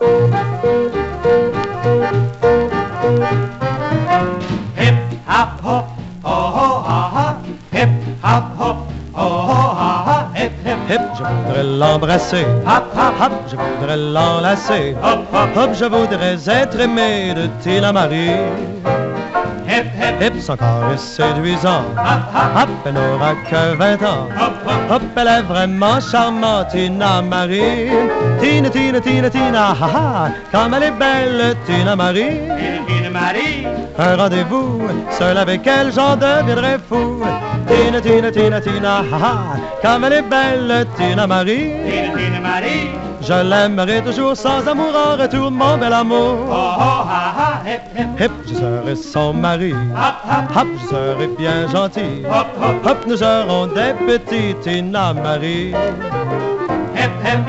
Hip hop hop, oh ho ha ha. Hip hop hop, oh ho ha ha. Hip hip Hip, je voudrais l'embrasser. hop hop Hop, je voudrais l'enlacer. hop hop. Hop, je voudrais être aimé de Tina Marie. Hip son corps est séduisant. hop hop Hop, elle n'aura que 20 ans. hop hop. Hop, elle est vraiment charmante, Tina Marie. Tina, Tina, Tina, Tina, ha ha. Comme elle est belle, Tina Marie. Tina Tina Marie. Un rendez-vous, seul avec elle, j'en deviendrai fou. Tina, Tina, Tina, Tina, ha ha. Comme elle est belle, Tina Marie. Tina Tina Marie. Je l'aimerai toujours sans amour en retour, mon bel Oh amour. ho ha ha. Hip hip Hip, je serai son mari. hop hop Hop, je serai bien gentil. hop hop. Hop, nous aurons des petits Tina Marie.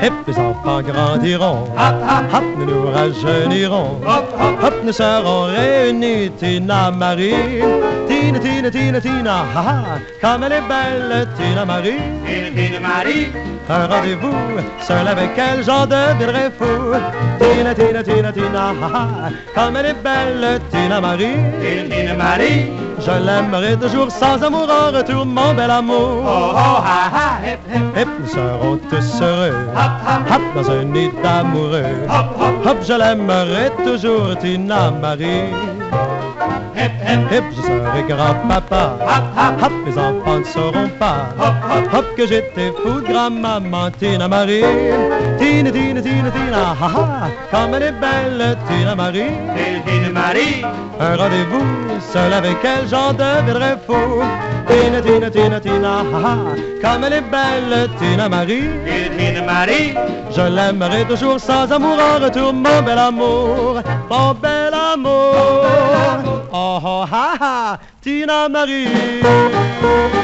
Hip, les enfants grandiront. hop hop Hop, nous nous rajeunirons. hop hop. Hop, nous serons réunis, Tina Marie. Tina, Tina, Tina, Tina, ha ha. Comme elle est belle, Tina Marie. Tina Tina Marie. Un rendez-vous, seul avec elle, j'en deviendrai fou. Tina, Tina, Tina, Tina, ha ha. Comme elle est belle, Tina Marie. Tina Tina Marie. Je l'aimerai toujours sans amour en retour, mon bel Oh amour. ho ha ha. Hip hip Hip, nous serons tous heureux. hop hop Hop, dans un nid d'amoureux. hop hop. Hop, je l'aimerai toujours, Tina Marie. Hip hip Hip, je serai grand-papa. hop hop. Hop, mes enfants ne sauront pas. Hop hop. Hop, que j'étais fou de grand-maman Tina Marie. Tina, Tina, Tina, Tina, ha ha. Comme elle est belle, Tina Marie. Tina Tina Marie. Un rendez-vous, seul avec elle, j'en deviendrai fou. Tina, Tina, Tina, Tina, ha ha. Comme elle est belle, Tina Marie. Tina Tina Marie. Je l'aimerai toujours sans amour en retour, mon bel amour, mon bel amour. Oh, oh, ha, ha, Tina Marie.